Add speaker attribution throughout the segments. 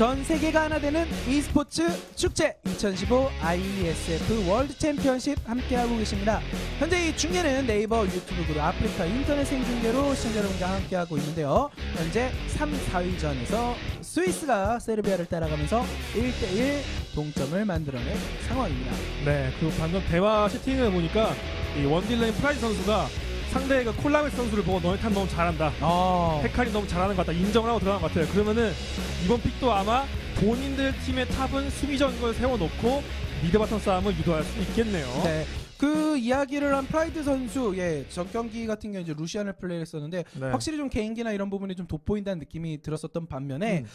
Speaker 1: 전 세계가 하나 되는 e스포츠 축제 2015 IESF 월드 챔피언십 함께하고 계십니다. 현재 이 중계는 네이버 유튜브 그리고 아프리카 인터넷 생중계로 시청자 여러분과 함께하고 있는데요. 현재 3, 4위전에서 스위스가 세르비아를 따라가면서 1대1 동점을 만들어낸 상황입니다.
Speaker 2: 네, 그리고 방금 대화 채팅을 보니까 이 원딜러인 프라이드 선수가 상대가 콜라메 선수를 보고 너네 top 너무 잘한다.
Speaker 1: 어.
Speaker 2: 헤카림 너무 잘하는 것 같다. 인정을 하고 들어간 것 같아요. 그러면은 이번 pick도 아마 본인들 팀의 top은 수비적인 걸 세워놓고 mid bottom 싸움을 유도할 수 있겠네요.
Speaker 1: 네. 그 이야기를 한 프라이드 선수, 예, 전 경기 같은 경우 이제 루시안을 플레이했었는데
Speaker 2: 네.
Speaker 1: 확실히 좀 개인기나 이런 부분이 좀 돋보인다는 느낌이 들었었던 반면에
Speaker 2: 음.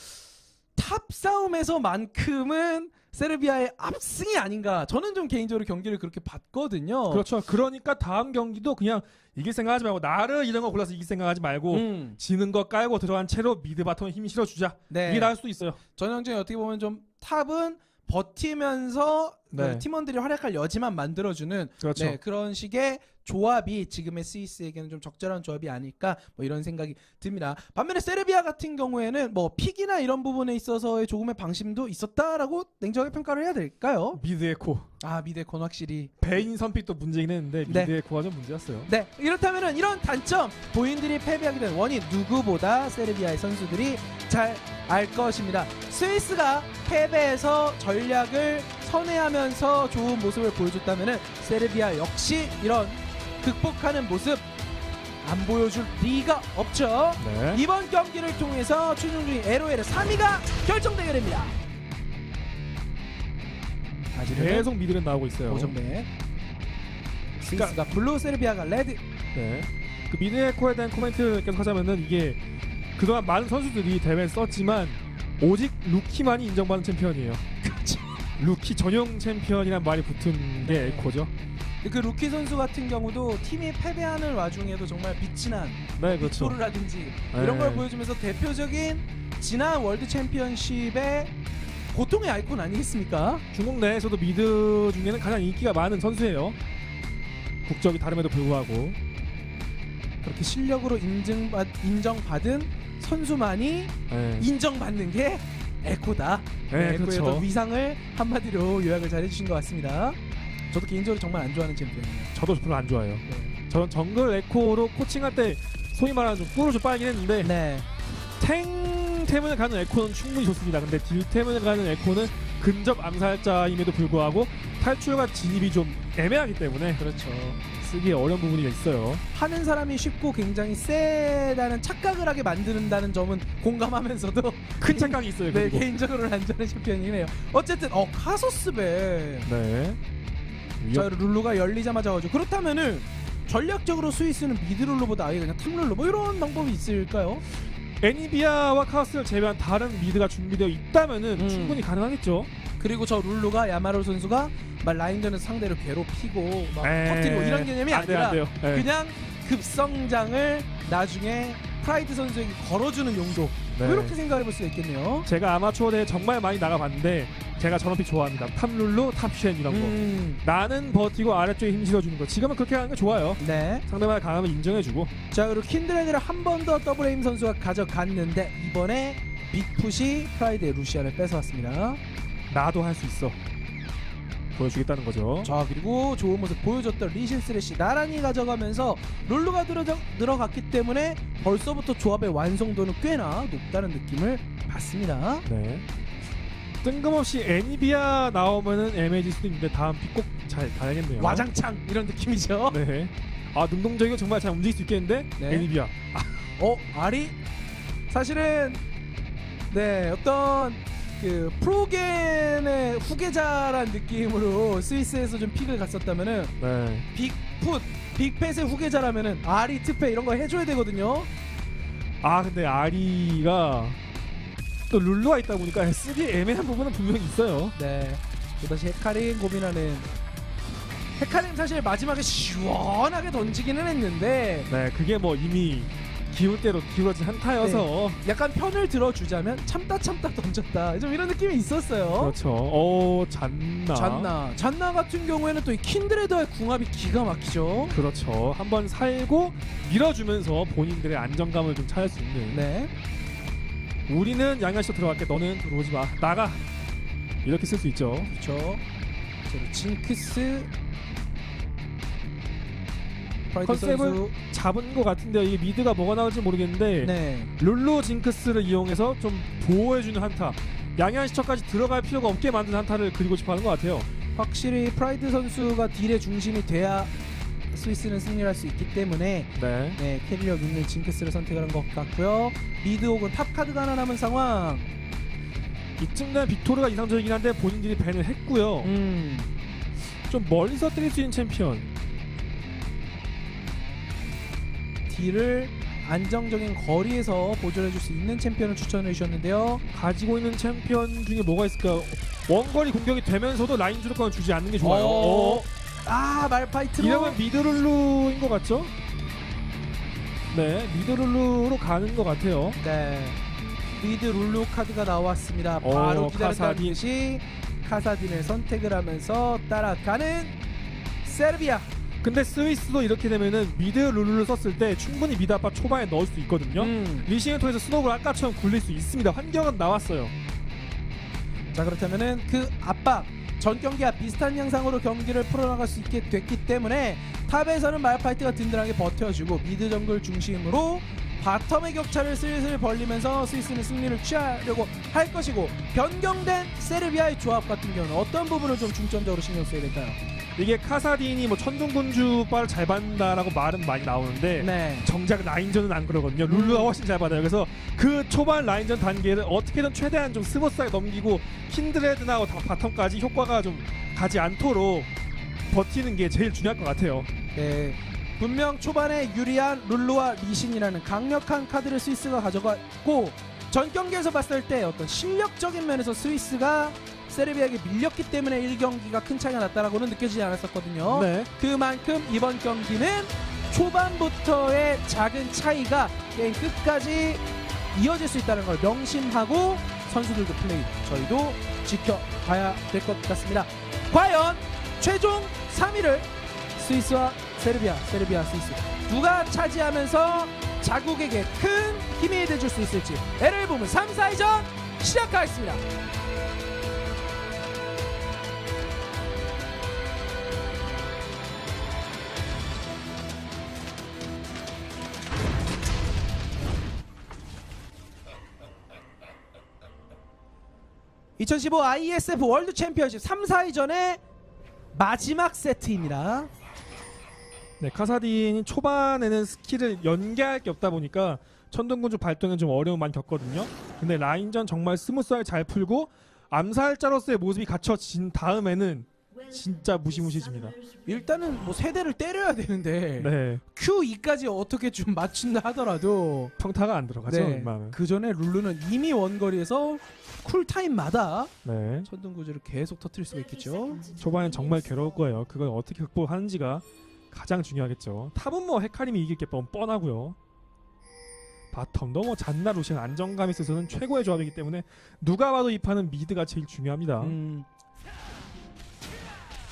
Speaker 1: top 싸움에서만큼은 세르비아의 압승이 아닌가. 저는 좀 개인적으로 경기를 그렇게 봤거든요.
Speaker 2: 그렇죠. 그러니까 다음 경기도 그냥 이길 생각하지 말고 나를 이런 거 골라서 이길 생각하지 말고
Speaker 1: 음,
Speaker 2: 지는 거 깔고 들어간 채로 mid bottom에 힘 실어주자.
Speaker 1: 네.
Speaker 2: 이게 나을 수도 있어요.
Speaker 1: 전형적인 어떻게 보면 좀 top은 버티면서
Speaker 2: 네.
Speaker 1: 그 팀원들이 활약할 여지만 만들어주는
Speaker 2: 그렇죠.
Speaker 1: 네, 그런 식의 조합이 지금의 스위스에게는 좀 적절한 조합이 아닐까 뭐 이런 생각이 듭니다. 반면에 세르비아 같은 경우에는 뭐 pick이나 이런 부분에 있어서의 조금의 방심도 있었다라고 냉정하게 평가를 해야 될까요?
Speaker 2: mid 에코.
Speaker 1: 아 mid 에코 확실히
Speaker 2: 베인 선pick도 문제긴 했는데 mid
Speaker 1: 네.
Speaker 2: 에코가 좀 문제였어요.
Speaker 1: 네 이렇다면은 이런 단점 본인들이 패배하게 된 원인 누구보다 세르비아의 선수들이 잘 알 것입니다. 스위스가 패배해서 전략을 선회하면서 좋은 모습을 보여줬다면은 세르비아 역시 이런 극복하는 모습 안 보여줄 리가 없죠.
Speaker 2: 네.
Speaker 1: 이번 경기를 통해서 최종 중인 LOL 3위가 결정되게 됩니다.
Speaker 2: 계속 mid는 나오고 있어요.
Speaker 1: 고정ban 스위스가 blue 세르비아가 red
Speaker 2: 네. 그 mid 에코에 대한 코멘트 계속 하자면은 이게 그동안 많은 선수들이 대회에 썼지만 오직 루키만이 인정받는 챔피언이에요. 루키 전용 챔피언이란 말이 붙은 게 에코죠.
Speaker 1: 그 루키 선수 같은 경우도 팀이 패배하는 와중에도 정말 빛이 난
Speaker 2: 네, 그렇죠.
Speaker 1: 빅토르라든지
Speaker 2: 네.
Speaker 1: 이런 걸 보여주면서 대표적인 지난 월드 챔피언십의 고통의 아이콘 아니겠습니까?
Speaker 2: 중국 내에서도 mid 중에는 가장 인기가 많은 선수예요. 국적이 다름에도 불구하고.
Speaker 1: 그렇게 실력으로 인증받, 인정받은 선수만이
Speaker 2: 네.
Speaker 1: 인정받는 게 에코다.
Speaker 2: 네,
Speaker 1: 에코의
Speaker 2: 그렇죠.
Speaker 1: 위상을 한마디로 요약을 잘 해주신 것 같습니다. 저도 개인적으로 정말 안 좋아하는 챔피언이에요.
Speaker 2: 저도 별로 안 좋아해요.
Speaker 1: 네.
Speaker 2: 저는 정글 에코로 코칭할 때 소위 말하는 좀 꿀을 좀 빨긴 했는데
Speaker 1: 네.
Speaker 2: 탱 때문에 가는 에코는 충분히 좋습니다. 근데 deal 때문에 가는 에코는 근접 암살자임에도 불구하고 탈출과 진입이 좀 애매하기 때문에
Speaker 1: 그렇죠.
Speaker 2: 쓰기 어려운 부분이 있어요.
Speaker 1: 하는 사람이 쉽고 굉장히 세다는 착각을 하게 만드는다는 점은 공감하면서도
Speaker 2: 큰 착각이 있어요.
Speaker 1: 네,
Speaker 2: 그리고.
Speaker 1: 개인적으로는 안전한 챔피언이네요. 어쨌든 어 카서스 ban
Speaker 2: 네.
Speaker 1: 자 룰루가 열리자마자 가죠. 그렇다면은 전략적으로 스위스는 mid 룰루보다 아예 그냥 top 룰루 뭐 이런 방법이 있을까요?
Speaker 2: 애니비아와 카서스를 제외한 다른 mid가 준비되어 있다면은
Speaker 1: 음.
Speaker 2: 충분히 가능하겠죠.
Speaker 1: 그리고 저 룰루가 야마로 선수가 막 라인전에서 상대를 괴롭히고 막
Speaker 2: 에이,
Speaker 1: 터뜨리고 이런 개념이
Speaker 2: 안 돼요,
Speaker 1: 아니라
Speaker 2: 안 돼요. 네.
Speaker 1: 그냥 급성장을 나중에 프라이드 선수에게 걸어주는 용도
Speaker 2: 네.
Speaker 1: 뭐 이렇게 생각해 볼 수가 있겠네요.
Speaker 2: 제가 아마추어 대회 정말 많이 나가봤는데 제가 저런 pick 좋아합니다. top 룰루, top 쉔 이런 거.
Speaker 1: 음,
Speaker 2: 나는 버티고 아래쪽에 힘 실어주는 거. 지금은 그렇게 하는 게 좋아요.
Speaker 1: 네.
Speaker 2: 상대방의 강함을 인정해주고.
Speaker 1: 자 그리고 킨드레드를 한 번 더 더블 에임 선수가 가져갔는데 이번에 빅풋이 프라이드의 루시안을 뺏어왔습니다.
Speaker 2: 나도 할 수 있어. 보여주겠다는 거죠.
Speaker 1: 자 그리고 좋은 모습 보여줬던 리신 스레시 나란히 가져가면서 룰루가 들어, 들어갔기 때문에 벌써부터 조합의 완성도는 꽤나 높다는 느낌을 받습니다.
Speaker 2: 네. 뜬금없이 애니비아 나오면은 애매해질 수도 있는데 다음 pick 꼭 잘 가야겠네요.
Speaker 1: 와장창 이런 느낌이죠.
Speaker 2: 네. 아 능동적이고 정말 잘 움직일 수 있겠는데
Speaker 1: 네.
Speaker 2: 애니비아.
Speaker 1: 어 아리 사실은 네 어떤 그 프로겐의 후계자란 느낌으로 스위스에서 좀 픽을 갔었다면은
Speaker 2: 네.
Speaker 1: 빅풋 빅펫의 후계자라면은 아리 트페 이런 거 해줘야 되거든요.
Speaker 2: 아 근데 아리가 또 룰루가 있다 보니까 쓰기 애매한 부분은 분명히 있어요.
Speaker 1: 네. 또다시 헤카림 고민하는 헤카림 사실 마지막에 시원하게 던지기는 했는데
Speaker 2: 네, 그게 뭐 이미 기운대로 기울어진 한타여서
Speaker 1: 약간 편을 들어주자면 참다 참다 던졌다 좀 이런 느낌이 있었어요.
Speaker 2: 그렇죠. 어 잔나.
Speaker 1: 잔나 잔나 같은 경우에는 또 이 킨드레더의 궁합이 기가 막히죠.
Speaker 2: 그렇죠. 한번 살고 밀어주면서 본인들의 안정감을 좀 찾을 수 있는.
Speaker 1: 네.
Speaker 2: 우리는 양현시로 들어갈게. 너는 들어오지 마. 나가. 이렇게 쓸 수 있죠.
Speaker 1: 그렇죠. 자, 징크스.
Speaker 2: concept을
Speaker 1: 선수.
Speaker 2: 잡은 것 같은데 이게 mid가 뭐가 나올지 모르겠는데
Speaker 1: 네.
Speaker 2: 룰루 징크스를 이용해서 좀 보호해주는 한타. 양현 시처까지 들어갈 필요가 없게 만든 한타를 그리고 싶어 하는 것 같아요.
Speaker 1: 확실히 프라이드 선수가 deal의 중심이 돼야 스위스는 승리할 수 있기 때문에
Speaker 2: 네
Speaker 1: 네, carry력 있는 징크스를 선택한 것 같고요. mid 혹은 top 카드가 하나 남은 상황.
Speaker 2: 이쯤 되면 빅토르가 이상적이긴 한데 본인들이 ban을 했고요
Speaker 1: 음.
Speaker 2: 좀 멀리서 때릴 수 있는 챔피언
Speaker 1: deal을 안정적인 거리에서 보존해 줄 수 있는 챔피언을 추천해 주셨는데요.
Speaker 2: 가지고 있는 챔피언 중에 뭐가 있을까 원거리 공격이 되면서도 라인 주도권을 주지 않는 게 좋아요
Speaker 1: 어.
Speaker 2: 어.
Speaker 1: 아 말파이트로
Speaker 2: 이러면 mid 룰루인 것 같죠? 네 mid 룰루로 가는 것 같아요
Speaker 1: 네. mid 룰루 카드가 나왔습니다.
Speaker 2: 어,
Speaker 1: 바로 기다렸다는
Speaker 2: 카사딘.
Speaker 1: 듯이 카사딘을 선택을 하면서 따라가는 세르비아.
Speaker 2: 근데 스위스도 이렇게 되면은 mid 룰루를 썼을 때 충분히 mid 압박 초반에 넣을 수 있거든요
Speaker 1: 음.
Speaker 2: 리신을 통해서 snow를 아까처럼 굴릴 수 있습니다 환경은 나왔어요
Speaker 1: 자 그렇다면은 그 압박 전 경기와 비슷한 양상으로 경기를 풀어나갈 수 있게 됐기 때문에 top에서는 말파이트가 든든하게 버텨주고 mid 정글 중심으로 bottom의 격차를 슬슬 벌리면서 스위스는 승리를 취하려고 할 것이고 변경된 세르비아의 조합 같은 경우는 어떤 부분을 좀 중점적으로 신경 써야 될까요?
Speaker 2: 이게 카사딘이 뭐 천둥군주 빨을 잘 받는다라고 말은 많이 나오는데
Speaker 1: 네.
Speaker 2: 정작 라인전은 안 그러거든요. 룰루가 훨씬 잘 받아요. 그래서 그 초반 라인전 단계를 어떻게든 최대한 좀 smooth하게 넘기고 킨드레드나 다- bottom까지 효과가 좀 가지 않도록 버티는 게 제일 중요할 것 같아요.
Speaker 1: 네. 분명 초반에 유리한 룰루와 리신이라는 강력한 카드를 스위스가 가져갔고 전 경기에서 봤을 때 어떤 실력적인 면에서 스위스가 세르비아에게 밀렸기 때문에 1경기가 큰 차이가 났다라고는 느껴지지 않았었거든요.
Speaker 2: 네.
Speaker 1: 그만큼 이번 경기는 초반부터의 작은 차이가 게임 끝까지 이어질 수 있다는 걸 명심하고 선수들도 플레이 저희도 지켜봐야 될 것 같습니다. 과연 최종 3위를 스위스와 세르비아, 세르비아, 스위스 누가 차지하면서 자국에게 큰 힘이 돼줄 수 있을지 애를 보면 3, 4위전 시작하겠습니다. (2015) ISF 월드 챔피언십 3, 4위전의 마지막 세트입니다.
Speaker 2: 네, 카사딘이 초반에는 스킬을 연계할 게 없다 보니까 천둥군주 발동에 좀 어려움 많이 겪거든요. 근데 라인전 정말 smooth하게 잘 풀고 암살자로서의 모습이 갖춰진 다음에는 진짜 무시무시해집니다.
Speaker 1: 일단은 뭐 세대를 때려야 되는데
Speaker 2: 네,
Speaker 1: Q2까지 어떻게 좀 맞춘다 하더라도
Speaker 2: 평타가 안 들어가죠.
Speaker 1: 네,
Speaker 2: 웬만하면.
Speaker 1: 그 전에 룰루는 이미 원거리에서 cool time마다
Speaker 2: 네.
Speaker 1: 천둥군주를 계속 터트릴 수가 있겠죠.
Speaker 2: 초반엔 정말 괴로울 거예요. 그걸 어떻게 극복하는지가 가장 중요하겠죠. top은 뭐 헤카림이 이길 게 뻔- 뻔하고요. bottom도 뭐 잔나 루시안 안정감 있어서는 최고의 조합이기 때문에 누가 봐도 이 판은 mid가 제일 중요합니다.
Speaker 1: 음,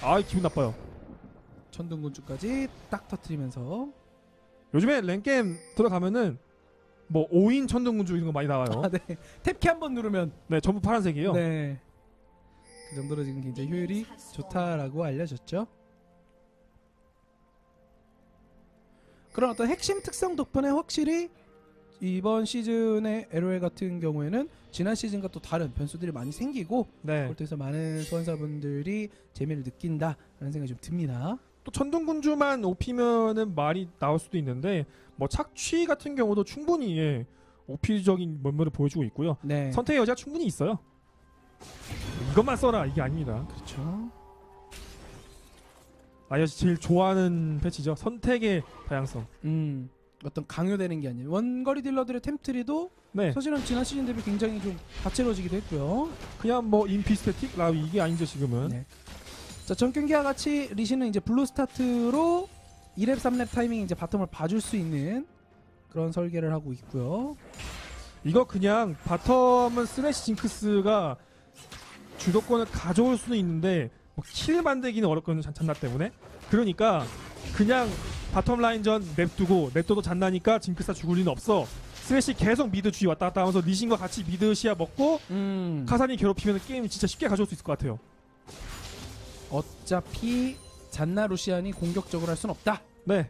Speaker 2: 아 기분 나빠요.
Speaker 1: 천둥군주까지 딱 터트리면서
Speaker 2: 요즘에 랭game 들어가면은 뭐 5인 천둥군주 이런 거 많이 나와요.
Speaker 1: 아, 네. 탭키 한 번 누르면
Speaker 2: 네, 전부 파란색이에요.
Speaker 1: 네. 그 정도로 지금 굉장히 효율이 좋다라고 알려졌죠. 그런 어떤 핵심 특성 덕분에 확실히 이번 시즌의 LOL 같은 경우에는 지난 시즌과 또 다른 변수들이 많이 생기고
Speaker 2: 네.
Speaker 1: 그것에서 많은 소환사분들이 재미를 느낀다라는 생각이 좀 듭니다.
Speaker 2: 또 천둥군주만 OP면은 말이 나올 수도 있는데 뭐 착취 같은 경우도 충분히 예, OP적인 면모를 보여주고 있고요.
Speaker 1: 네.
Speaker 2: 선택의 여지가 충분히 있어요. 이것만 써라 이게 아닙니다.
Speaker 1: 그렇죠.
Speaker 2: 라이엇이 제일 좋아하는 패치죠. 선택의 다양성.
Speaker 1: 음. 어떤 강요되는 게 아니에요. 원거리 딜러들의 템tree도
Speaker 2: 네,
Speaker 1: 사실은 지난 시즌 대비 굉장히 좀 다채로워지기도 했고요.
Speaker 2: 그냥 뭐 인피 스테틱 라위 이게 아니죠 지금은.
Speaker 1: 네. 자, 전 경기와 같이 리신은 이제 blue start로 2렙 3렙 타이밍 이제 bottom을 봐줄 수 있는 그런 설계를 하고 있고요.
Speaker 2: 이거 그냥 bottom은 쓰레쉬 징크스가 주도권을 가져올 수는 있는데 뭐 kill 만들기는 어렵거든요 잔- 잔나 때문에 그러니까 그냥 bottom 라인전 냅두고 냅둬도 잔나니까 징크스가 죽을 리는 없어 쓰레쉬 계속 mid 주위 왔다 갔다 하면서 리신과 같이 mid 시야 먹고
Speaker 1: 음.
Speaker 2: 카사딘 괴롭히면 게임 진짜 쉽게 가져올 수 있을 것 같아요.
Speaker 1: 어차피 잔나 루시안이 공격적으로 할 수는 없다.
Speaker 2: 네.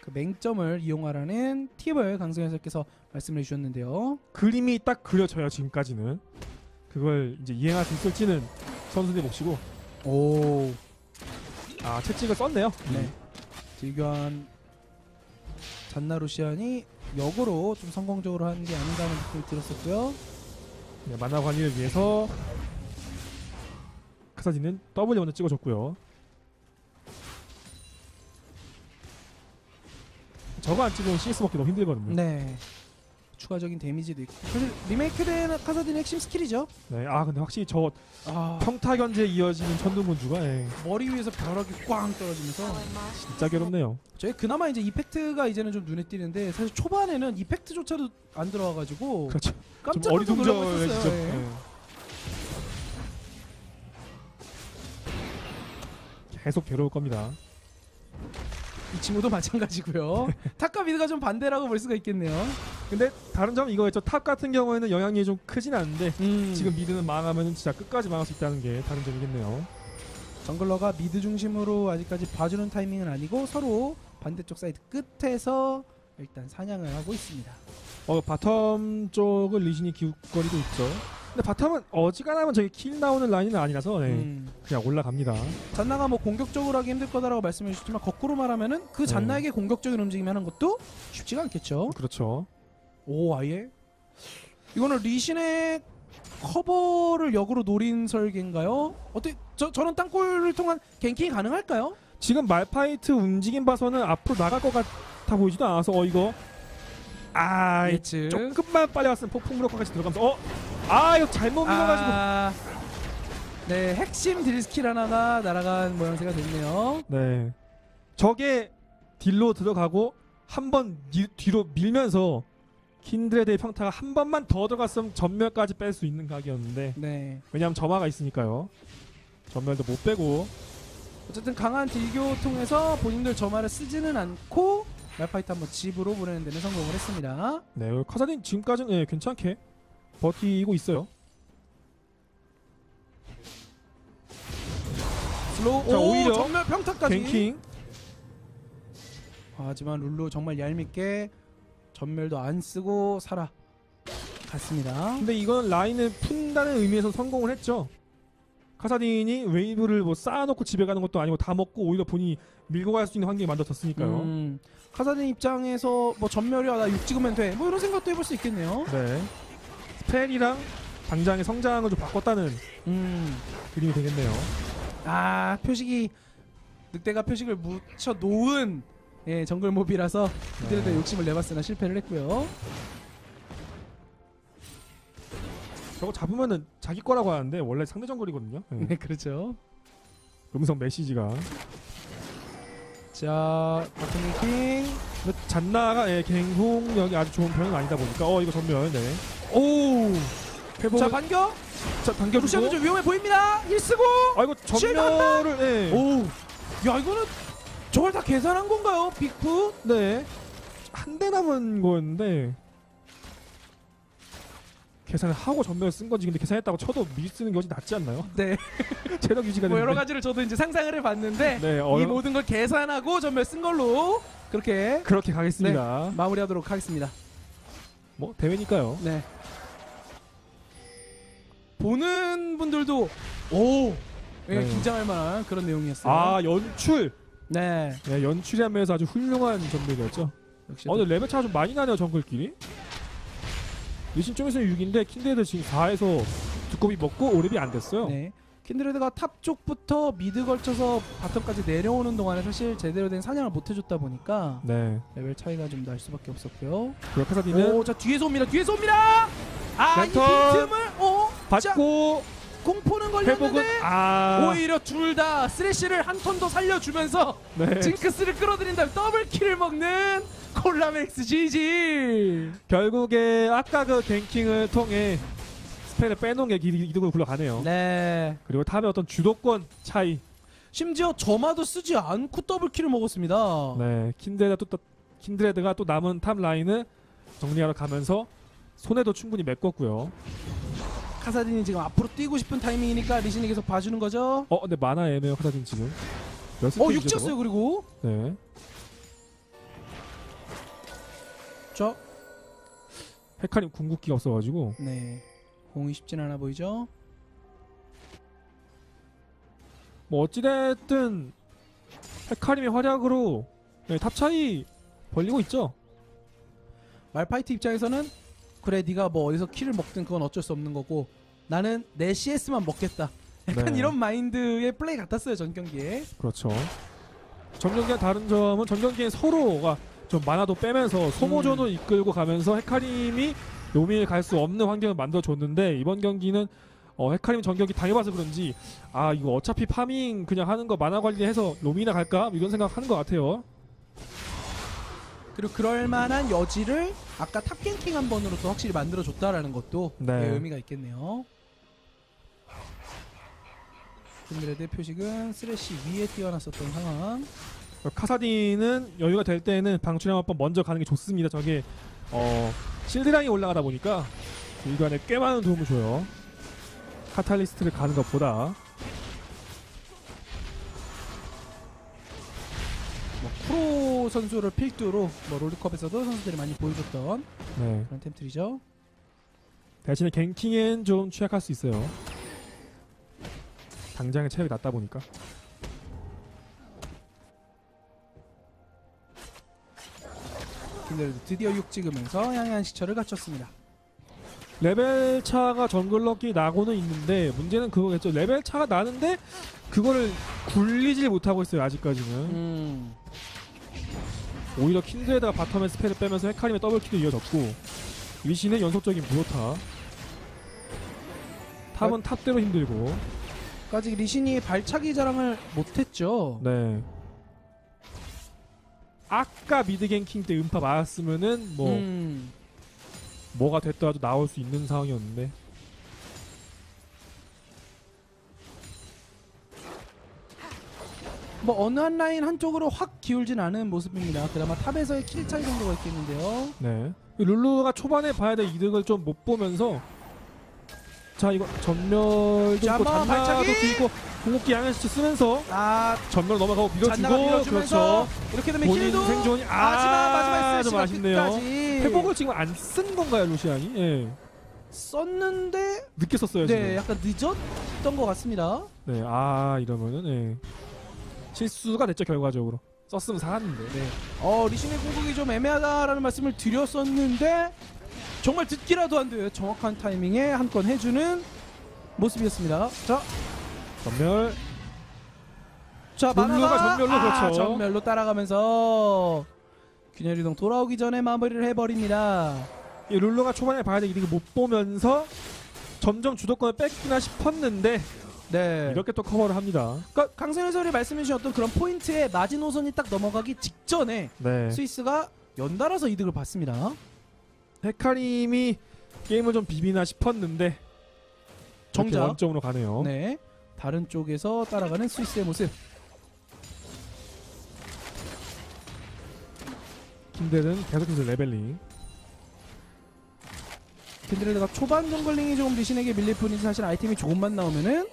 Speaker 1: 그 맹점을 이용하라는 팁을 강승현 선수께서 말씀을 해주셨는데요.
Speaker 2: 그림이 딱 그려져요 지금까지는. 그걸 이제 이행할 수 있을지는 선수들의 몫이고
Speaker 1: 오.
Speaker 2: 아 채찍을 썼네요.
Speaker 1: 네. 질교한 잔나 루시안이 역으로 좀 성공적으로 하는 게 아닌가 하는 느낌이 들었었고요.
Speaker 2: 네, 마나 관리를 위해서 카사딘은 W 먼저 찍어줬고요. 저거 안 찍으면 CS 먹기 너무 힘들거든요.
Speaker 1: 네. 추가적인 데미지도 있고. 사실 리메이크된 카사딘의 핵심 스킬이죠.
Speaker 2: 네, 아 근데 확실히 저
Speaker 1: 아,
Speaker 2: 평타 견제 이어지는 천둥군주가 예,
Speaker 1: 머리 위에서 벼락이 꽝 떨어지면서
Speaker 2: 진짜 괴롭네요.
Speaker 1: 저희 그나마 이제 effect가 이제는 좀 눈에 띄는데 사실 초반에는 effect조차도 안 들어와가지고
Speaker 2: 그렇죠. 좀
Speaker 1: 깜짝.
Speaker 2: 어리둥절해지죠.
Speaker 1: 예.
Speaker 2: 예. 계속 괴로울 겁니다.
Speaker 1: 이 친구도 마찬가지고요. top과 mid가 좀 반대라고 볼 수가 있겠네요.
Speaker 2: 근데 다른 점은 이거였죠. top 같은 경우에는 영향이 좀 크진 않은데
Speaker 1: 음.
Speaker 2: 지금 mid는 망하면 진짜 끝까지 망할 수 있다는 게 다른 점이겠네요.
Speaker 1: jungler가 mid 중심으로 아직까지 봐주는 타이밍은 아니고 서로 반대쪽 사이드 끝에서 일단 사냥을 하고 있습니다.
Speaker 2: 어 bottom 쪽을 리신이 기웃거리고 있죠. 근데 bottom은 어지간하면 저기 kill 나오는 라인은 아니라서 네,
Speaker 1: 음.
Speaker 2: 그냥 올라갑니다.
Speaker 1: 잔나가 뭐 공격적으로 하기 힘들 거다라고 말씀해 주셨지만 거꾸로 말하면은 그 잔나에게 공격적인 움직임 하는 것도 쉽지가 않겠죠.
Speaker 2: 그렇죠.
Speaker 1: 오 아예 이거는 리신의 커버를 역으로 노린 설계인가요? 어떻게 저 저런 땅굴을 통한 ganking이 가능할까요?
Speaker 2: 지금 말파이트 움직임 봐서는 앞으로 나갈 것 같아 보이지도 않아서 어 이거 아이
Speaker 1: 예측.
Speaker 2: 조금만 빨리 왔으면 폭풍 무력까지 들어가면서 어? 아 이거 잘못 밀어가지고
Speaker 1: 아, 네 핵심 deal 스킬 하나가 날아간 모양새가 됐네요.
Speaker 2: 네 저게 deal로 들어가고 한번 뒤로 밀면서 킨드레드의 평타가 한 번만 더 들어갔으면 점멸까지 뺄 수 있는 각이었는데
Speaker 1: 네.
Speaker 2: 왜냐하면 점화가 있으니까요. 점멸도 못 빼고.
Speaker 1: 어쨌든 강한 deal교 통해서 본인들 점화를 쓰지는 않고 말파이트 한번 집으로 보내는 데는 성공을 했습니다.
Speaker 2: 네 카사딘 지금까지는 예, 괜찮게 버티고 있어요.
Speaker 1: slow.
Speaker 2: 자,
Speaker 1: 오,
Speaker 2: 오히려
Speaker 1: 점멸 평타까지.
Speaker 2: ganking.
Speaker 1: 아, 하지만 룰루 정말 얄밉게 점멸도 안 쓰고 살아 갔습니다.
Speaker 2: 근데 이건 라인을 푼다는 의미에서 성공을 했죠. 카사딘이 wave를 뭐 쌓아놓고 집에 가는 것도 아니고 다 먹고 오히려 본인이 밀고 갈 수 있는 환경이 만들어졌으니까요.
Speaker 1: 음, 카사딘 입장에서 뭐 전멸이야 나육 찍으면 돼. 뭐 이런 생각도 해볼 수 있겠네요.
Speaker 2: 네. 스펠이랑 당장의 성장을 좀 바꿨다는
Speaker 1: 음,
Speaker 2: 그림이 되겠네요.
Speaker 1: 아 표식이 늑대가 표식을 묻혀 놓은 예, 정글 몹이라서 그들도
Speaker 2: 네.
Speaker 1: 욕심을 내봤으나 실패를 했고요.
Speaker 2: 저거 잡으면은 자기 거라고 하는데 원래 상대 정글이거든요. 네.
Speaker 1: 네, 그렇죠.
Speaker 2: 음성 메시지가.
Speaker 1: 자,
Speaker 2: 근데 잔나가 예, 갱홍력이 아주 좋은 편은 아니다 보니까 어 이거 전멸 네.
Speaker 1: 오,
Speaker 2: 회복
Speaker 1: 자 반격.
Speaker 2: 자 당겨주고
Speaker 1: 루시안도 좀 위험해 보입니다. 일 쓰고.
Speaker 2: 아 이거 전멸을 예.
Speaker 1: 오, 야 이거는 저걸 다 계산한 건가요, 빅풋?
Speaker 2: 네. 한 대 남은 거였는데 계산을 하고 전멸 쓴 건지 근데 계산했다고 쳐도 밀 쓰는 게 훨씬 낫지 않나요?
Speaker 1: 네.
Speaker 2: 체력 유지가
Speaker 1: 뭐
Speaker 2: 되는데.
Speaker 1: 여러 가지를 저도 이제 상상을 해봤는데
Speaker 2: 네,
Speaker 1: 이
Speaker 2: 어려...
Speaker 1: 모든 걸 계산하고 전멸 쓴 걸로 그렇게
Speaker 2: 그렇게 가겠습니다.
Speaker 1: 마무리하도록 하겠습니다.
Speaker 2: 뭐 대회니까요.
Speaker 1: 네. 보는 분들도 오, 예,
Speaker 2: 네.
Speaker 1: 긴장할 만한 그런 내용이었어요.
Speaker 2: 아 연출,
Speaker 1: 네.
Speaker 2: 네, 연출이란 면에서 아주 훌륭한 전멸이었죠.
Speaker 1: 역시
Speaker 2: 어, 근데 레벨 차가 좀 많이 나네요 정글끼리. 리신 좀 있으면 6인데 킨드레드 지금 4에서 두꺼비 먹고 오렙이 안 됐어요.
Speaker 1: 네. 킨드레드가 top 쪽부터 mid 걸쳐서 bottom까지 내려오는 동안에 사실 제대로 된 사냥을 못 해줬다 보니까
Speaker 2: 네.
Speaker 1: 레벨 차이가 좀 날 수밖에 없었고요.
Speaker 2: 그리고 카사딘은
Speaker 1: 오, 자 뒤에서 옵니다. 뒤에서 옵니다. 아, 이
Speaker 2: 랜턴.
Speaker 1: 빈틈을 어,
Speaker 2: 받고
Speaker 1: 공포는 걸렸는데
Speaker 2: 아
Speaker 1: 오히려 둘 다 쓰레쉬를 한 턴 더 살려주면서
Speaker 2: 네.
Speaker 1: 징크스를 끌어들인 다음 double kill을 먹는 콜라맥스 GG.
Speaker 2: 결국에 아까 그 ganking을 통해 spell을 빼놓은 게 이- 이득으로 굴러가네요.
Speaker 1: 네.
Speaker 2: 그리고 top의 어떤 주도권 차이.
Speaker 1: 심지어 점화도 쓰지 않고 double kill을 먹었습니다.
Speaker 2: 네, 킨드레드가 또 또- 킨드레드가 또 남은 top 라인을 정리하러 가면서 손해도 충분히 메꿨고요.
Speaker 1: 카사딘이 지금 앞으로 뛰고 싶은 타이밍이니까 리신이 계속 봐주는 거죠.
Speaker 2: 어, 근데 mana 애매해요 카사딘 지금.
Speaker 1: 몇어 육지였어요
Speaker 2: 저거?
Speaker 1: 그리고
Speaker 2: 네.
Speaker 1: 저
Speaker 2: 헤카림 궁극기가 없어가지고
Speaker 1: 네. 공이 쉽진 않아 보이죠?
Speaker 2: 뭐 어찌됐든 헤카림의 활약으로 네, top 차이 벌리고 있죠.
Speaker 1: 말파이트 입장에서는 그래 네가 뭐 어디서 kill을 먹든 그건 어쩔 수 없는 거고 나는 내 CS만 먹겠다. 약간
Speaker 2: 네.
Speaker 1: 이런 마인드의 플레이 같았어요 전 경기에.
Speaker 2: 그렇죠. 전 경기와 다른 점은 전 경기엔 서로가 좀 mana도 빼면서 소모전을 이끌고 가면서 헤카림이 요미에 갈수 없는 환경을 만들어줬는데 이번 경기는 어, 헤카림 전 경기 당해봐서 그런지 아 이거 어차피 farming 그냥 하는 거 mana 관리해서 roaming이나 갈까 이런 생각 하는 것 같아요.
Speaker 1: 그리고 그럴 만한 여지를 아까 top ganking 한 번으로 또 확실히 만들어줬다라는 것도
Speaker 2: 네.
Speaker 1: 네, 의미가 있겠네요. 금드레드의 표식은 쓰레쉬 위에 띄워놨었던 상황.
Speaker 2: 카사딘은 여유가 될 때는 방출형 한번 먼저 가는 게 좋습니다. 저게 어, 실드라인이 올라가다 보니까 일관에 꽤 많은 도움을 줘요. 카탈리스트를 가는 것보다
Speaker 1: 뭐 쿠로 선수를 필두로 뭐 롤드컵에서도 선수들이 많이 보여줬던
Speaker 2: 네.
Speaker 1: 그런 템틀이죠.
Speaker 2: 대신에 갱킹엔 좀 취약할 수 있어요. 당장의 체력이 낮다 보니까.
Speaker 1: 금드레드 드디어 6 찍으면서 양해한 시철을 갖췄습니다.
Speaker 2: 레벨 차가 정글럭이 나고는 있는데 문제는 그거겠죠. 레벨 차가 나는데 그거를 굴리질 못하고 있어요. 아직까지는.
Speaker 1: 음.
Speaker 2: 오히려 킨드에다가 바텀에 스펠을 빼면서 헤카림의 더블킬도 이어졌고 리신의 연속적인 무효타. top은 top대로 힘들고.
Speaker 1: 아직 리신이 발차기 자랑을 못했죠.
Speaker 2: 네. 아까 mid ganking 때 음파 맞았으면은 뭐
Speaker 1: 음.
Speaker 2: 뭐가 됐더라도 나올 수 있는 상황이었는데
Speaker 1: 뭐 어느 한 라인 한쪽으로 확 기울진 않은 모습입니다. 그나마 top에서의 kill 차이 정도가 있겠는데요.
Speaker 2: 네. 룰루가 초반에 봐야 될 이득을 좀 못 보면서 자 이거 전멸도
Speaker 1: 자,
Speaker 2: 있고 잔나도! 있고 공격기 양현시 쓰면서
Speaker 1: 아,
Speaker 2: 전멸 넘어가고 밀어주고
Speaker 1: 밀어주면서
Speaker 2: 그렇죠.
Speaker 1: 이렇게 되면
Speaker 2: 본인
Speaker 1: 힐도
Speaker 2: 생존이 아좀
Speaker 1: 스레시가
Speaker 2: 아쉽네요.
Speaker 1: 끝까지
Speaker 2: 회복을 지금 안 쓴 건가요 루시안이? 예.
Speaker 1: 썼는데
Speaker 2: 늦게 썼어요
Speaker 1: 네,
Speaker 2: 지금.
Speaker 1: 약간 늦었던 것 같습니다.
Speaker 2: 네. 아 이러면은 예. 실수가 됐죠 결과적으로. 썼으면 살았는데.
Speaker 1: 네. 어, 리신의 공격이 좀 애매하다라는 말씀을 드렸었는데 정말 듣기라도 안 돼요. 정확한 타이밍에 한 건 해주는 모습이었습니다. 자,
Speaker 2: 전멸.
Speaker 1: 자
Speaker 2: 룰루가
Speaker 1: 만화가
Speaker 2: 전멸로
Speaker 1: 아,
Speaker 2: 그렇죠.
Speaker 1: 전멸로 따라가면서 균열 이동 돌아오기 전에 마무리를 해버립니다.
Speaker 2: 이 룰러가 초반에 봐야 될 이득을 못 보면서 점점 주도권을 뺏기나 싶었는데
Speaker 1: 네.
Speaker 2: 이렇게 또 커버를 합니다.
Speaker 1: 그러니까 강선 해설이 말씀해주셨던 그런 포인트에 마지노선이 딱 넘어가기 직전에
Speaker 2: 네.
Speaker 1: 스위스가 연달아서 이득을 봤습니다.
Speaker 2: 헤카림이 게임을 좀 비비나 싶었는데 정작
Speaker 1: 정작
Speaker 2: 원점으로 가네요.
Speaker 1: 네. 다른 쪽에서 따라가는 스위스의 모습.
Speaker 2: 킨드레드는 계속해서 leveling.
Speaker 1: 킨드레드가 초반 jungling이 조금 리신에게 밀릴 뿐이지 사실 아이템이 조금만 나오면은